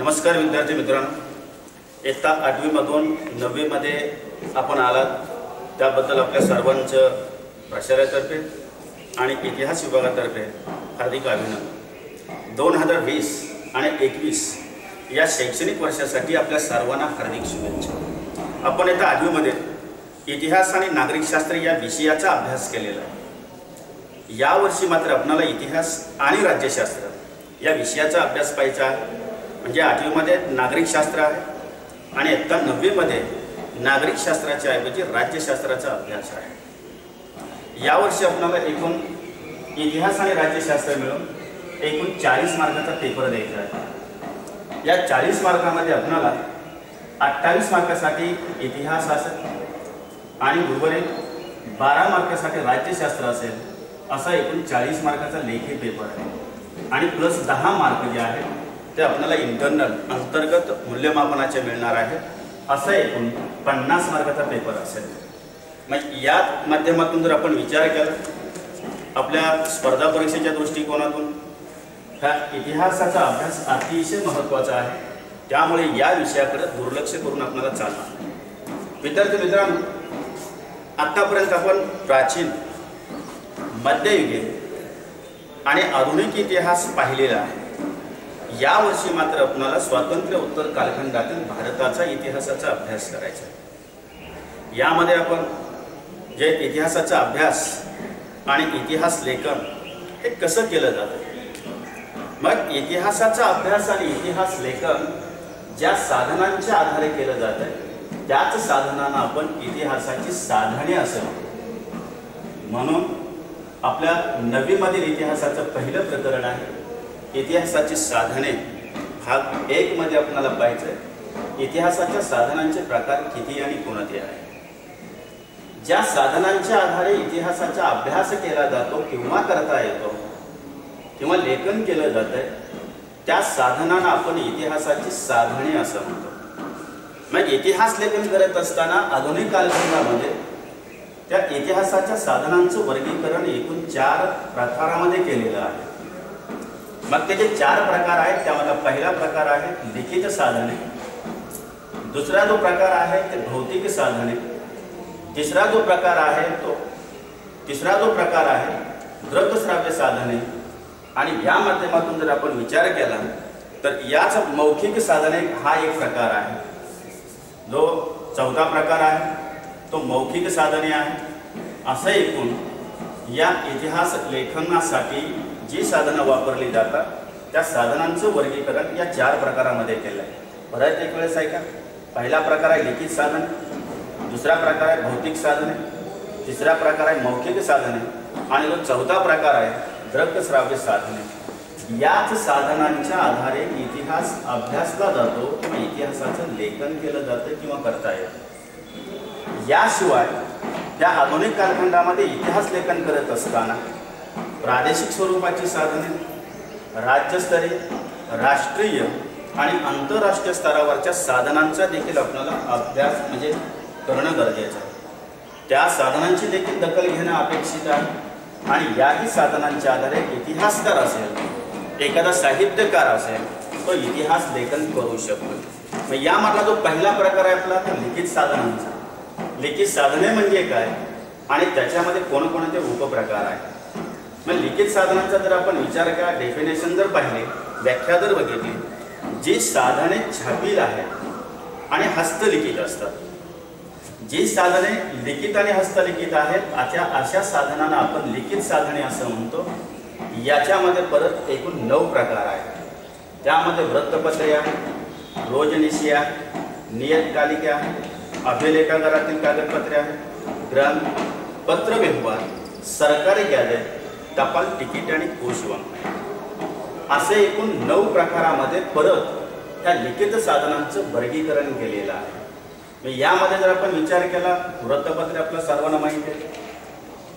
नमस्कार विद्यार्थी मित्रांनो. इयत्ता आठवीमधून नववीमध्ये आपण आलात. त्याबद्दल आपल्या सर्वांचं प्राचार्यातर्फे आणि इतिहास विभागातर्फे हार्दिक अभिनंदन. दोन हजार वीस आणि एकवीस या शैक्षणिक वर्षासाठी आपल्या सर्वांना हार्दिक शुभेच्छा. आपण येत्या आठवीमध्ये इतिहास आणि नागरिकशास्त्र या विषयाचा अभ्यास केलेला आहे. यावर्षी मात्र आपणाला इतिहास आणि राज्यशास्त्र या विषयाचा अभ्यास पाहिजे आहे. म्हणजे आठवीमध्ये नागरिकशास्त्र आहे आणि इयत्ता नववीमध्ये नागरिकशास्त्राच्या ऐवजी राज्यशास्त्राचा अभ्यास आहे. यावर्षी आपल्याला एकूण इतिहास आणि राज्यशास्त्र मिळून एकूण चाळीस मार्काचा पेपर द्यायचा आहे. या चाळीस मार्कामध्ये आपणाला अठ्ठावीस मार्कासाठी इतिहास असेल आणि उर्वरित बारा मार्कासाठी राज्यशास्त्र असेल असा एकूण चाळीस मार्काचा लेखी पेपर आहे. आणि प्लस दहा मार्क जे आहेत ते आपल्याला इंटरनल अंतर्गत मूल्यमापनाचे मिळणार आहे. असं एकूण पन्नास मार्काचा पेपर असेल. मग या माध्यमातून जर आपण विचार केला आपल्या स्पर्धा परीक्षेच्या दृष्टिकोनातून ह्या इतिहासाचा अभ्यास अतिशय महत्त्वाचा आहे. त्यामुळे या विषयाकडे दुर्लक्ष करून आपल्याला चालणार. विद्यार्थी मित्रांनो आत्तापर्यंत आपण प्राचीन मध्ययुगीन आणि आधुनिक इतिहास पाहिलेला आहे. यावर्षी मात्र आपणाला स्वातंत्र्य उत्तर कालखंडातील भारताचा इतिहासाचा अभ्यास करायचा आहे. यामध्ये आपण जे इतिहासाचा अभ्यास आणि इतिहास लेखन हे कसं केलं जातं? मग इतिहासाचा अभ्यास आणि इतिहास लेखन ज्या साधनांच्या आधारे केलं जात आहे त्याच साधनांना आपण इतिहासाची साधने असं म्हणून आपल्या नवीमधील इतिहासाचं पहिलं प्रकरण आहे इतिहासाची साधने. भाग एक मध्ये पाहायचं आहे इतिहासाच्या साधनांचे प्रकार किती आणि कोणते आहे ज्या साधनांच्या आधारे इतिहासाचा अभ्यास केला जातो किंवा करता येतो किंवा लेखन केलं जात आहे त्या साधनांना आपण इतिहासाची साधने असं म्हणतो. मग इतिहास लेखन करत असताना आधुनिक कालखंडामध्ये त्या इतिहासाच्या साधनांचं वर्गीकरण एकूण चार प्रकारामध्ये केलेलं आहे. मग त्याचे चार प्रकार आहेत त्यामधला पहिला प्रकार आहे लिखित साधने. दुसरा जो प्रकार आहे ते भौतिक साधने. तिसरा जो प्रकार आहे तो तिसरा जो प्रकार आहे दृकश्राव्य साधने. आणि या माध्यमातून जर आपण विचार केला तर याच मौखिक साधने हा एक प्रकार आहे. जो चौथा प्रकार आहे तो मौखिक साधने आहे. असं एकूण या इतिहास लेखनासाठी जी साधनं वापरली जातात त्या साधनांचं वर्गीकरण या चार प्रकारामध्ये केलं आहे बऱ्याच एक वेळेस आहे का पहिला प्रकार आहे लिखित साधन दुसरा प्रकार आहे भौतिक साधने तिसरा प्रकार आहे मौखिक साधने आणि जो चौथा प्रकार आहे दृकश्राव्य साधने. याच साधनांच्या आधारे इतिहास अभ्यासला जातो किंवा इतिहासाचं लेखन केलं जातं किंवा करता येतं. याशिवाय त्या आधुनिक कालखंडामध्ये इतिहास लेखन करत असताना प्रादेशिक स्वरूपाची साधने राज्यस्तरीय राष्ट्रीय आणि आंतरराष्ट्रीय स्तरावरच्या साधनांचा देखील आपल्याला अभ्यास म्हणजे करणं गरजेचं आहे. त्या साधनांची देखील दखल घेणं अपेक्षित आहे आणि याही साधनांच्या आधारे इतिहासकार असेल एखादा साहित्यकार असेल तो इतिहास लेखन करू शकतो. मग यामधला जो पहिला प्रकार आहे आपला तो लिखित साधनांचा. लिखित साधने म्हणजे काय? आणि त्याच्यामध्ये कोणकोणते उपप्रकार आहेत? मग लिखित साधनांचा जर आपण विचार केला डेफिनेशन जर पाहिले व्याख्या जर बघितली जी साधने छापील आहेत आणि हस्तलिखित असतात. जी साधने लिखित आणि हस्तलिखित आहेत अशा अशा साधनांना आपण लिखित साधने असं म्हणतो. याच्यामध्ये परत एकूण नऊ प्रकार आहेत. त्यामध्ये वृत्तपत्रया रोजनिशिया नियतकालिका अभिलेखागारातील कागदपत्रे ग्रंथ पत्रव्यवहार सरकारी गॅजेट टपाल तिकीट आणि कोशवंत असे एकूण नऊ प्रकारामध्ये परत त्या लिखित साधनांचं वर्गीकरण केलेलं आहे. यामध्ये जर आपण विचार केला वृत्तपत्रे आपल्या सर्वांना माहीत आहे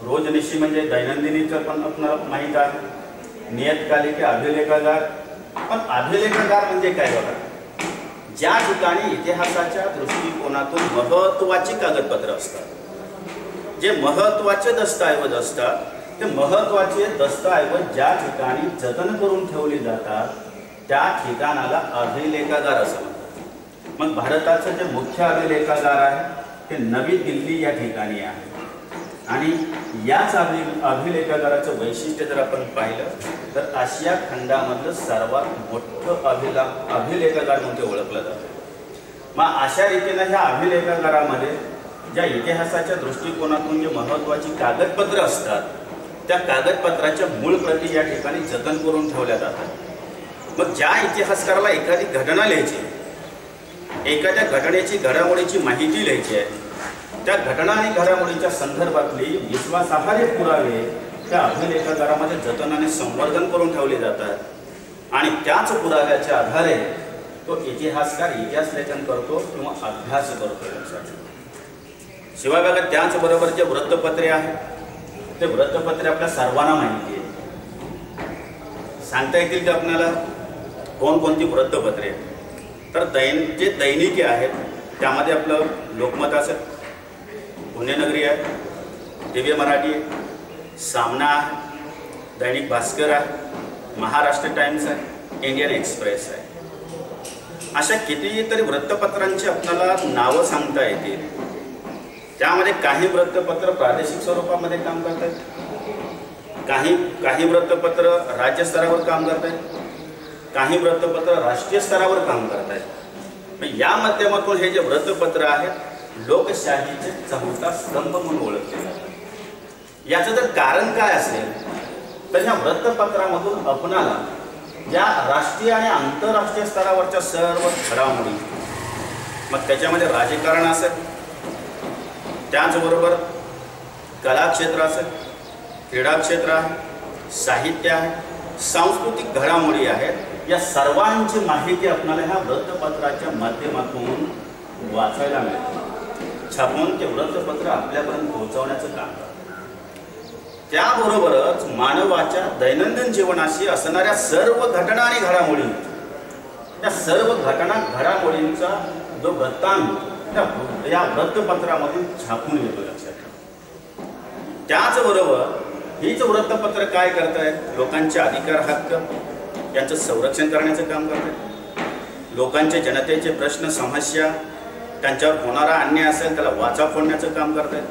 रोजनिशी म्हणजे दैनंदिनीचं पण आपल्याला माहीत आहे. नियतकालिके अभिलेखागार. पण अभिलेखागार म्हणजे काय बघा? ज्या ठिकाणी इतिहासाच्या दृष्टिकोनातून महत्वाची कागदपत्र असतात जे महत्त्वाचे दस्तऐवज असतात ते महत्त्वाचे दस्तऐवज ज्या ठिकाणी जतन करून ठेवले जातात त्या ठिकाणाला अभिलेखागार असं म्हणतात. मग भारताचं जे मुख्य अभिलेखागार आहे ते नवी दिल्ली या ठिकाणी आहे. आणि याच अभि अभिलेखागाराचं वैशिष्ट्य जर आपण पाहिलं तर आशिया खंडामधलं सर्वात मोठं अभिला अभिलेखागार म्हणून ते ओळखलं जातं. मग अशा रीतीनं ह्या अभिलेखागारामध्ये ज्या इतिहासाच्या दृष्टिकोनातून जे महत्त्वाची कागदपत्र असतात त्या कागदपत्राच्या मूळ प्रती या ठिकाणी जतन करून ठेवल्या जातात. मग ज्या इतिहासकाराला एखादी घटना लिहायची एखाद्या घटनेची घडामोडीची माहिती लिहायची आहे त्या घटना आणि घडामोडीच्या संदर्भातली विश्वासार्ह पुरावे त्या अभिलेखागारामध्ये जतनाने संवर्धन करून ठेवले जातात. आणि त्याच पुराव्याच्या आधारे तो इतिहासकार इतिहास लेखन करतो किंवा अभ्यास करतो यासाठी शिवाय बघा त्याचबरोबर जे वृत्तपत्रे आहेत ते वृत्तपत्रे आपल्या सर्वांना माहिती आहे सांगता येतील की आपल्याला? कोणकोणती वृत्तपत्रे तर दैन जे दैनिके आहेत त्यामध्ये आपलं लोकमत असेल पुण्यनगरी आहे दिव्य मराठी आहे सामना आहे दैनिक भास्कर आहे महाराष्ट्र टाइम्स आहे इंडियन एक्सप्रेस आहे. अशा कितीतरी वृत्तपत्रांची आपल्याला नावं सांगता येतील. त्यामध्ये काही वृत्तपत्र प्रादेशिक स्वरूपामध्ये काम करत आहेत काही काही वृत्तपत्र राज्य स्तरावर काम करत आहेत काही वृत्तपत्र राष्ट्रीय स्तरावर काम करत आहेत या माध्यमातून हे जे वृत्तपत्र आहेत लोकशाहीचे चौथा स्तंभ म्हणून ओळखले जातात. याचं जर कारण काय असेल तर ह्या वृत्तपत्रामधून आपणाला या राष्ट्रीय आणि आंतरराष्ट्रीय स्तरावरच्या सर्व घडामोडी मग त्याच्यामध्ये राजकारण असेल त्याचबरोबर कलाक्षेत्र असेल क्रीडा क्षेत्र आहे साहित्य आहे सांस्कृतिक घडामोडी आहेत या सर्वांची माहिती आपल्याला ह्या वृत्तपत्राच्या माध्यमातून वाचायला मिळते. छापून ते वृत्तपत्र आपल्यापर्यंत पोहोचवण्याचं काम करतात त्याबरोबरच मानवाच्या दैनंदिन जीवनाशी असणाऱ्या सर्व घटना आणि घडामोडी त्या सर्व घटना घडामोडींचा जो वृत्तांत त्या या वृत्तपत्रामधून छापून येतो लक्षात त्याचबरोबर हीच वृत्तपत्र काय करतायत? लोकांचे अधिकार हक्क यांचं संरक्षण करण्याचं काम करतात लोकांचे जनतेचे प्रश्न समस्या त्यांच्यावर होणारा अन्याय असेल त्याला वाचा फोडण्याचं काम करतात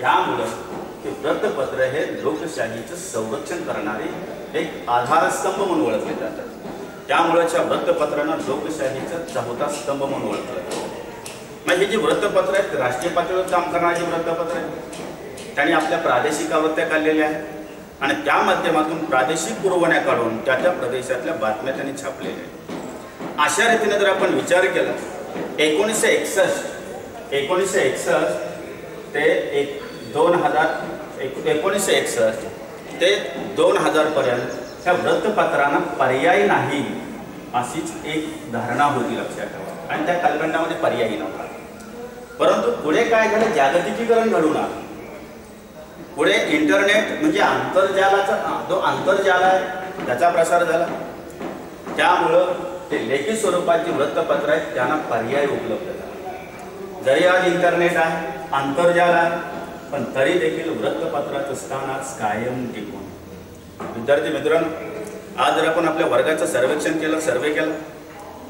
त्यामुळं हे वृत्तपत्र हे लोकशाहीचं संरक्षण करणारे एक आधारस्तंभ म्हणून ओळखले जातात. त्यामुळेच्या वृत्तपत्रांना लोकशाहीचा चौथा स्तंभ म्हणून ओळखलं जातं. मग ही जी वृत्तपत्र आहेत राष्ट्रीय पातळीवर काम करणारी वृत्तपत्र आहेत त्यांनी आपल्या प्रादेशिक आवृत्त्या काढलेल्या आहेत. आणि त्या माध्यमातून प्रादेशिक पुरवण्या काढून त्या त्या प्रदेशातल्या बातम्या त्यांनी छापलेल्या आहेत. अशा रीतीने जर आपण विचार केला एकोणीसशे एकसष्ट एकोणीसशे एकसष्ट ते एक दोन हजार एक एकोणीसशे एकसष्ट ते दोन हजारपर्यंत ह्या वृत्तपत्रांना पर्याय नाही अशीच एक धारणा होती लक्षात ठेवा. आणि त्या कालखंडामध्ये पर्यायी नव्हता. परंतु पुढे काय झालं? जागतिकीकरण घडून आलं पुढे इंटरनेट म्हणजे आंतरजालाचा जो आंतरजाल आहे त्याचा प्रसार झाला. त्यामुळं ते लेखी स्वरूपाची वृत्तपत्र आहेत त्यांना पर्याय उपलब्ध झाला. जरी आज इंटरनेट आहे आंतरजाल आहे पण तरी देखील वृत्तपत्राचं स्थान आज कायम टिकून. विद्यार्थी मित्रांनो आज जर आपण आपल्या वर्गाचं सर्वेक्षण केलं सर्वे केलं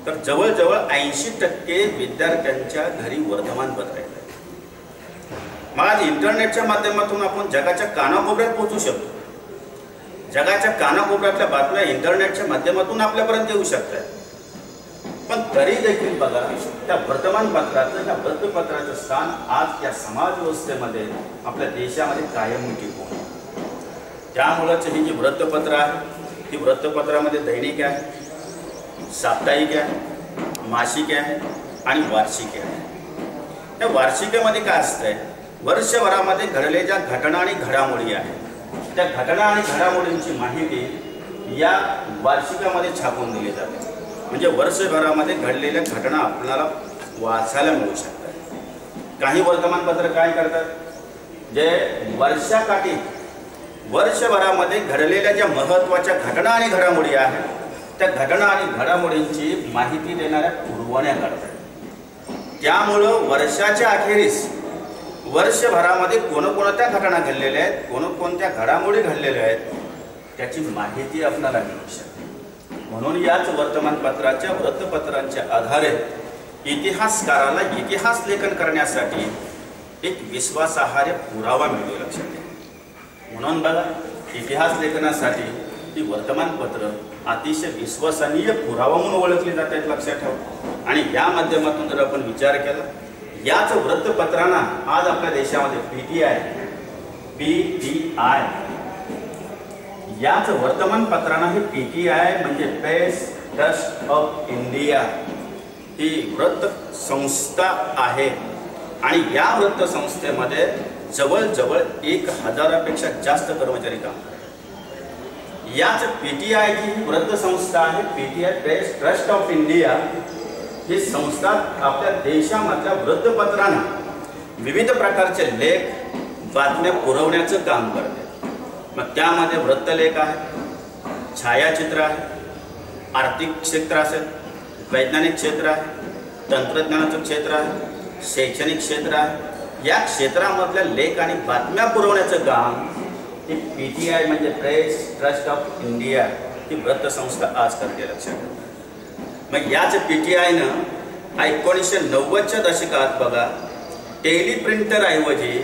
तर जवळजवळ ऐंशी टक्के विद्यार्थ्यांच्या घरी वर्तमानपत्र आहेत मग आज इंटरनेटच्या माध्यमातून आपण जगाच्या कानाकोपऱ्यात पोहोचू शकतो. जगाच्या कानाकोपऱ्यातल्या बातम्या इंटरनेटच्या माध्यमातून आपल्यापर्यंत येऊ शकतात. पण तरी देखील बघा त्या वर्तमानपत्राचं त्या वृत्तपत्राचं स्थान आज या समाज व्यवस्थेमध्ये आपल्या देशामध्ये कायम टिकून त्यामुळंच ही जी वृत्तपत्र आहे ती वृत्तपत्रामध्ये दैनिक आहे. साप्ताहिक आहे मासिक आहे आणि वार्षिक आहे. त्या वार्षिकेमध्ये काय असतंय? वर्षभरामध्ये घडलेल्या घटना आणि घडामोडी आहेत. त्या घटना आणि घडामोडींची माहिती या वार्षिकामध्ये छापून दिली जाते. म्हणजे वर्षभरामध्ये घडलेल्या घटना आपल्याला वाचायला मिळू शकतात. काही वर्तमानपत्र काय करतात? जे वर्षाकाठी वर्षभरामध्ये घडलेल्या ज्या महत्त्वाच्या घटना आणि घडामोडी आहेत त्या घटना आणि घडामोडींची माहिती देणाऱ्या पुरवण्या काढतात त्यामुळं वर्षाच्या अखेरीस वर्षभरामध्ये कोणकोणत्या घटना घडलेल्या आहेत कोणकोणत्या घडामोडी घडलेल्या आहेत त्याची माहिती आपल्याला मिळू शकते. म्हणून याच वर्तमानपत्राच्या वृत्तपत्रांच्या आधारे इतिहासकाराला इतिहास लेखन करण्यासाठी एक विश्वासार्ह पुरावा मिळतो लक्षात म्हणून बघा इतिहास लेखनासाठी ही वर्तमानपत्र अतिशय विश्वसनीय पुरावा म्हणून ओळखले जात आहेत लक्षात ठेवा. आणि या माध्यमातून जर आपण विचार केला याच वृत्तपत्रांना आज आपल्या देशामध्ये P T I P T I याच वर्तमानपत्रांना ही पी टी आय म्हणजे प्रेस ट्रस्ट ऑफ इंडिया ही वृत्त संस्था आहे. आणि या वृत्तसंस्थेमध्ये जवळजवळ एक हजारापेक्षा जास्त कर्मचारी काम करतात. याच पी टी आय जी वृत्त संस्था आहे. P T I press trust of India ही संस्था आपल्या देशामधल्या वृत्तपत्रांना विविध प्रकारचे लेख बातम्या पुरवण्याचं काम करते. मग त्यामध्ये वृत्तलेख आहे छायाचित्र आहे आर्थिक क्षेत्र असेल वैज्ञानिक क्षेत्र आहे तंत्रज्ञानाचं क्षेत्र आहे शैक्षणिक क्षेत्र आहे. या क्षेत्रामधल्या लेख आणि बातम्या पुरवण्याचं काम ती पी टी आय म्हणजे प्रेस ट्रस्ट ऑफ इंडिया ही वृत्तसंस्था आज करते लक्षात मग याच पी टी आयनं एकोणीसशे नव्वदच्या दशकात बघा टेलिप्रिंटर ऐवजी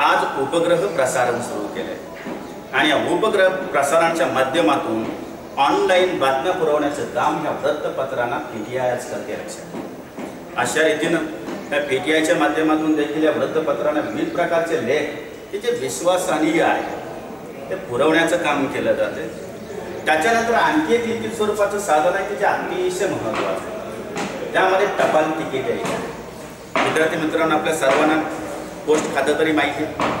आज उपग्रह प्रसारण सुरू केलं आहे आणि या उपग्रह प्रसारणाच्या माध्यमातून ऑनलाईन बातम्या पुरवण्याचं काम ह्या वृत्तपत्रांना पी टी आय आज करते लक्षात अशा रीतीनं त्या पी टी आयच्या माध्यमातून देखील या वृत्तपत्रांना विविध प्रकारचे लेख हे जे विश्वासनीय आहे ते पुरवण्याचं काम केलं जाते त्याच्यानंतर आणखी एक लिखित स्वरूपाचं साधन आहे की जे अतिशय महत्त्वाचं आहे. त्यामध्ये टपाल तिकीट आहे. विद्यार्थी मित्रांनो आपल्या सर्वांना पोस्ट खातं तरी माहिती आहे.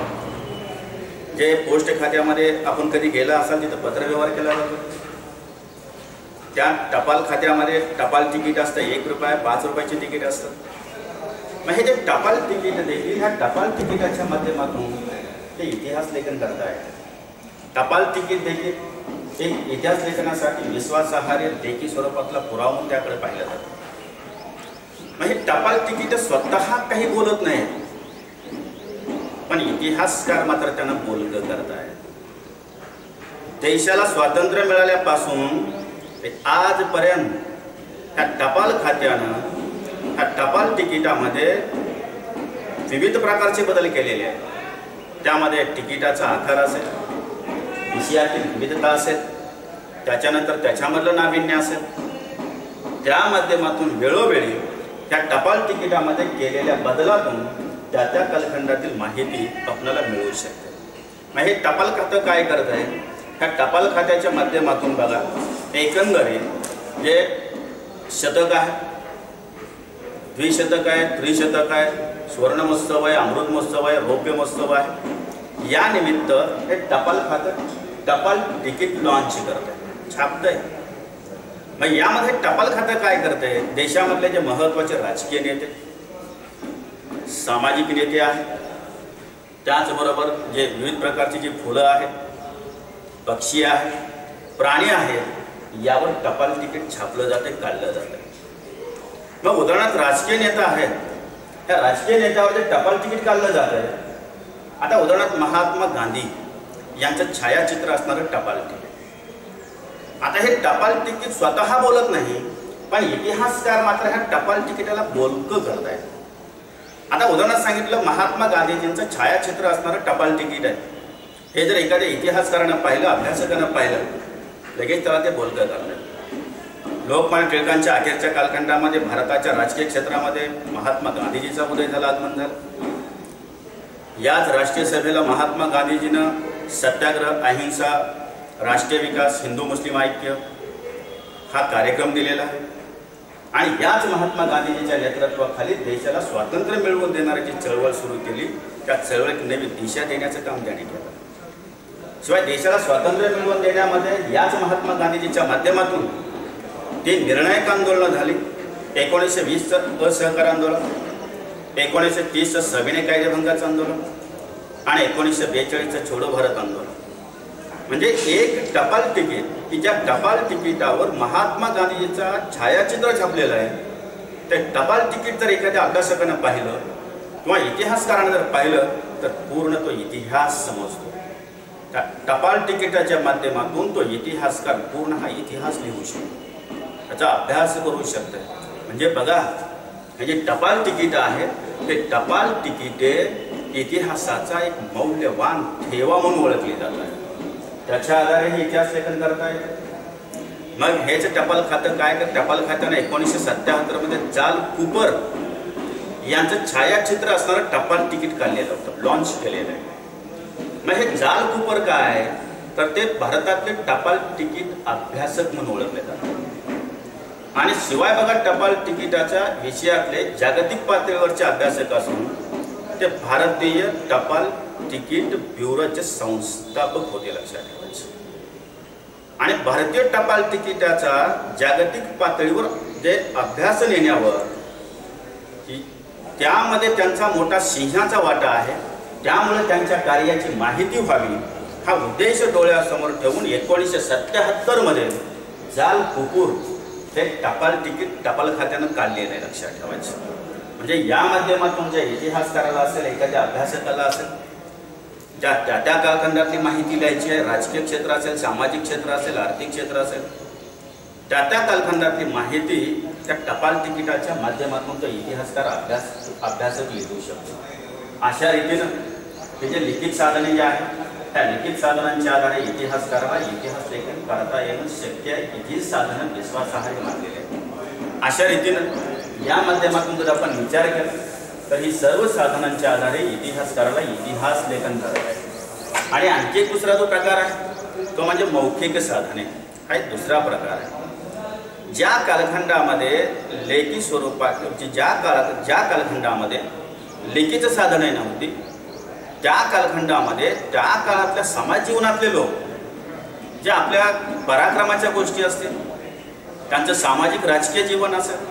जे पोस्ट खात्यामध्ये आपण कधी गेला असाल तिथं पत्रव्यवहार केला जातो. त्या टपाल खात्यामध्ये टपाल तिकीट असतं एक रुपया पाच रुपयाचे तिकीट असतं. मग हे जे टपाल तिकीट देखील ह्या टपाल तिकिटाच्या माध्यमातून ते इतिहास लेखन करताय टपाल तिकीट देखील. एक इतिहास लेखनासाठी विश्वासार्ह लेखी स्वरूपातला पुरावा म्हणून त्याकडे पाहिलं जातं. म्हणजे टपाल तिकीट स्वतः काही बोलत नाही. पण इतिहासकार मात्र त्यांना बोलक करताय देशाला स्वातंत्र्य मिळाल्यापासून ते आजपर्यंत ह्या टपाल खात्यानं ह्या टपाल तिकिटामध्ये विविध प्रकारचे बदल केलेले आहेत. त्यामध्ये तिकिटाचा आकार असेल विषयातील विविधता असेल त्याच्यानंतर त्याच्यामधलं नाविन्य असेल त्या माध्यमातून वेळोवेळी त्या टपाल तिकिटामध्ये केलेल्या बदलातून त्या त्या कालखंडातील माहिती आपल्याला मिळू शकते. मग हे टपाल खातं काय करत आहे? ह्या टपाल खात्याच्या माध्यमातून बघा एकंदरीत जे शतक आहे द्विशतक आहे त्रिशतक आहे सुवर्ण महोत्सव आहे अमृत महोत्सव आहे रौप्य महोत्सव आहे. या निमित्त हे टपाल खातं टपाल तिकीट लॉन्च करत आहे छापत आहे मग यामध्ये टपाल खातं काय करते देशामधले जे महत्त्वाचे राजकीय नेते सामाजिक नेते आहेत. त्याचबरोबर जे विविध प्रकारची जी फुलं आहेत पक्षी आहेत प्राणी आहेत यावर टपाल तिकीट छापलं जाते काढलं जातं मग उदाहरणार्थ राजकीय नेता आहेत. त्या राजकीय नेत्यावर जे टपाल तिकीट काढलं जात आहे आता उदाहरणार्थ महात्मा गांधी यांचं छायाचित्र असणारं टपाल तिकीट आता हे टपाल तिकीट स्वतः बोलत नाही पण इतिहासकार मात्र ह्या टपाल तिकिटाला बोलकं करत आहेत आता उदाहरणार्थ सांगितलं महात्मा गांधीजींचं छायाचित्र असणारं टपाल तिकीट आहे. हे जर एखाद्या इतिहासकारानं पाहिलं अभ्यासकानं पाहिलं लगेच त्याला ते बोलकं करणार लोकमान्य टिळकांच्या अखेरच्या कालखंडामध्ये भारताच्या राजकीय क्षेत्रामध्ये महात्मा गांधीजीचा उदय झाला आगमन झालं. याच राष्ट्रीय सभेला महात्मा गांधीजीनं सत्याग्रह अहिंसा राष्ट्रीय विकास हिंदू मुस्लिम ऐक्य हा कार्यक्रम दिलेला आहे. आणि याच महात्मा गांधीजीच्या नेतृत्वाखाली देशाला स्वातंत्र्य मिळवून देणाऱ्याची चळवळ सुरू केली त्या चळवळीत नवी दिशा देण्याचं काम त्याने केलं. शिवाय देशाला स्वातंत्र्य मिळवून देण्यामध्ये याच महात्मा गांधीजीच्या माध्यमातून ती निर्णायक आंदोलनं झाली. एकोणीसशे वीसचं असहकार आंदोलन एकोणीसशे तीसचं सविनय कायदेभंगाचं आंदोलन आणि एकोणीसशे बेचाळीसचं छोडो भारत आंदोलन. म्हणजे एक टपाल तिकीट की ज्या टपाल तिकिटावर महात्मा गांधीचा छायाचित्र छापलेलं आहे. ते टपाल तिकीट जर एखाद्या अभ्यासकानं पाहिलं किंवा इतिहासकारानं जर पाहिलं तर पूर्ण तो इतिहास समजतो. त्या टपाल तिकिटाच्या माध्यमातून तो इतिहासकार पूर्ण हा इतिहास लिहू शकतो. त्याचा अभ्यास करू शकते. म्हणजे बघा हे जे टपाल तिकीट आहे ते टपाल तिकिटे इतिहासाचा एक मौल्यवान ठेवा म्हणून ओळखली आहे. त्याच्या आधारे हे इतिहास लेखन करता येते मग हेच टपाल खातं काय? तर टपाल खात्यानं एकोणीसशे सत्याहत्तरमध्ये जाल कुपर यांचं छायाचित्र असणारं टपाल तिकीट काढलेलं होतं लॉन्च केलेलं आहे. मग हे जाल कुपर काय? तर ते भारतातले टपाल तिकीट अभ्यासक म्हणून ओळखले जातात. आणि शिवाय बघा टपाल तिकिटाच्या विषयातले जागतिक पातळीवरचे अभ्यासक असून ते भारतीय टपाल तिकीट ब्युरोचे संस्थापक होते लक्षात ठेवायचे. आणि भारतीय टपाल तिकिटाचा जागतिक पातळीवर जे अभ्यास नेण्यावर त्यामध्ये त्यांचा मोठा सिंहाचा वाटा आहे त्यामुळे त्यांच्या कार्याची माहिती व्हावी हा उद्देश डोळ्यासमोर ठेवून एकोणीसशे सत्याहत्तरमध्ये जाल कुकूर हे टपाल तिकीट टपाल खात्यानं काढलेलं आहे लक्षात ठेवायचं. म्हणजे या माध्यमातून जे इतिहासकाराला असेल एखाद्या अभ्यासकाला असेल ज्या त्या त्या कालखंडातली माहिती लिहायची आहे राजकीय क्षेत्र असेल सामाजिक क्षेत्र असेल आर्थिक क्षेत्र असेल त्या त्या कालखंडातली माहिती त्या टपाल तिकिटाच्या माध्यमातून तो इतिहासकार अभ्यास अभ्यासक लिहू शकतो. अशा रीतीनं हे जे लिखित साधने जे आहेत त्या लिखित साधनांच्या आधारे इतिहासकाराला इतिहास लेखन करता येणं शक्य आहे ही साधनं विश्वासार्ह मानलेली आहेत. अशा रीतीनं या माध्यमातून जर आपण विचार केला तर ही सर्व साधनांच्या आधारे इतिहासकाराला इतिहास लेखन करत आहे आणि आणखी एक दुसरा जो प्रकार आहे तो म्हणजे मौखिक साधने. हा एक दुसरा प्रकार आहे. ज्या कालखंडामध्ये लेखी स्वरूपात ज्या काळ ज्या कालखंडामध्ये लेखीचं साधने नव्हती त्या कालखंडामध्ये त्या काळातल्या समाज जीवनातले लोक जे आपल्या पराक्रमाच्या गोष्टी असतील त्यांचं सामाजिक राजकीय जीवन असेल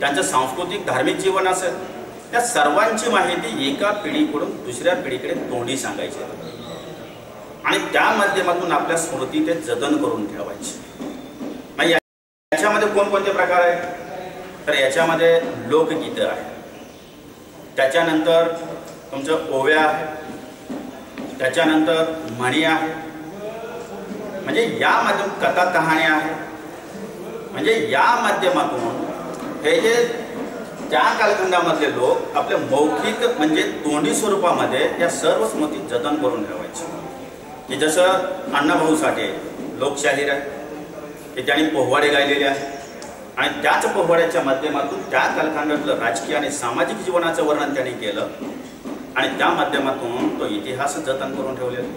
त्यांचं सांस्कृतिक धार्मिक जीवन असेल त्या सर्वांची माहिती एका पिढीकडून दुसऱ्या पिढीकडे तोंडी सांगायची. आणि त्या माध्यमातून आपल्या स्मृती ते जतन करून ठेवायची. मग याच्यामध्ये कोणकोणते प्रकार आहेत? तर याच्यामध्ये लोकगीतं आहे त्याच्यानंतर तुमचं ओव्या आहे. त्याच्यानंतर म्हणी आहे. म्हणजे या माध्यम कथा कहाण्या आहे. म्हणजे या माध्यमातून हे जे त्या कालखंडामधले लोक आपल्या मौखिक म्हणजे तोंडी स्वरूपामध्ये या सर्व स्मृती जतन करून ठेवायचे. की जसं अण्णाभाऊ साठे लोकशाहीर आहे की त्यांनी पोहवाडे गायलेले आहे आणि त्याच पोहवाड्याच्या माध्यमातून त्या कालखंडातलं राजकीय आणि सामाजिक जीवनाचं वर्णन त्यांनी केलं. आणि त्या माध्यमातून तो इतिहास जतन करून ठेवलेला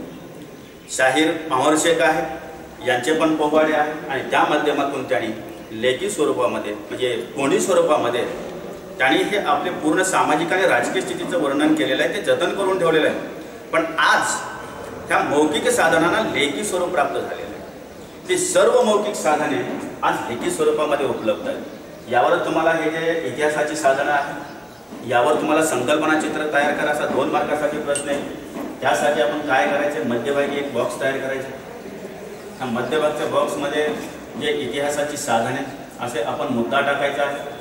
शाहीर अमर शेख आहे यांचे पण पोवाडे आहे आणि त्या माध्यमातून त्यांनी लेखी स्वरूपामध्ये म्हणजे कोणी स्वरूपामध्ये त्यांनी हे आपले पूर्ण सामाजिक आणि राजकीय स्थितीचं वर्णन केलेलं आहे ते जतन करून ठेवलेलं आहे. पण आज त्या मौखिक साधनांना लेखी स्वरूप प्राप्त झालेलं आहे. ती सर्व मौखिक साधने आज लेखी स्वरूपामध्ये उपलब्ध आहेत. यावर तुम्हाला हे जे इतिहासाची साधनं आहेत यावर तुम्हाला संकल्पना चित्र तयार करा असा दोन मार्कासाठी प्रश्न आहे. त्यासाठी आपण काय करायचे? मध्यभागी एक बॉक्स तयार करायचे. हा मध्यभागच्या बॉक्समध्ये जे इतिहासाची साधने असे आपण मुद्दा टाकायचा आहे.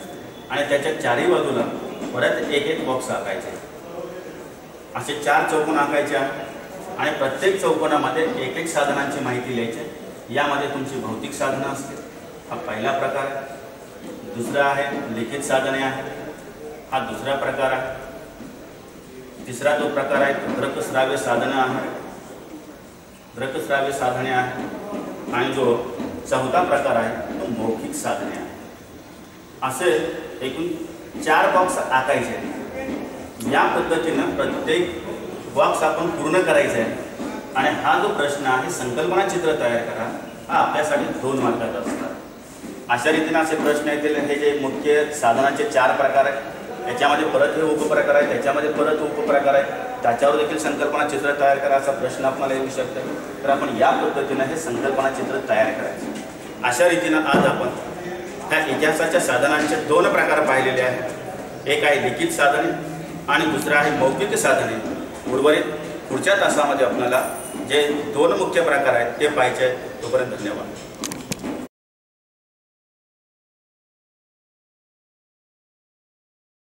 आणि त्याच्या चारही बाजूला परत एक एक बॉक्स आखायचे असे चार चौकोन आखायचे आणि प्रत्येक चौकोनामध्ये एक एक साधनांची माहिती लिहायची. यामध्ये तुमची भौतिक साधनं असते हा पहिला प्रकार आहे. दुसरा आहे लिखित साधने आहेत. हा दुसरा प्रकार आहे. तिसरा जो प्रकार आहे दृकश्राव्य साधनं आहे. दृकश्राव्य साधने आहे. आणि जो चौथा प्रकार आहे तो मौखिक साधने आहे. असे एकूण चार बॉक्स आकायचे या पद्धतीनं प्रत्येक बॉक्स आपण पूर्ण करायचा आहे. आणि हा जो प्रश्न आहे संकल्पना चित्र तयार करा. हा आपल्यासाठी दोन मार्गात असतात. अशा रीतीने असे प्रश्न येतील. हे जे मुख्य साधनाचे चार प्रकार आहेत याच्यामध्ये परत हे उपप्रकार आहे त्याच्यामध्ये परत उपप्रकार आहे त्याच्यावर देखील संकल्पना चित्र तयार करा असा प्रश्न आपल्याला येऊ शकतो. तर आपण या पद्धतीनं हे संकल्पना चित्र तयार करायचं. अशा रीतीनं आज आपण ह्या इतिहासाच्या साधनांचे दोन प्रकार पाहिलेले आहेत. एक आहे लिखित साधने आणि दुसरं आहे मौखिक साधने. उर्वरित पुढच्या तासामध्ये आपल्याला जे दोन मुख्य प्रकार आहेत ते पाहिजे तोपर्यंत धन्यवाद.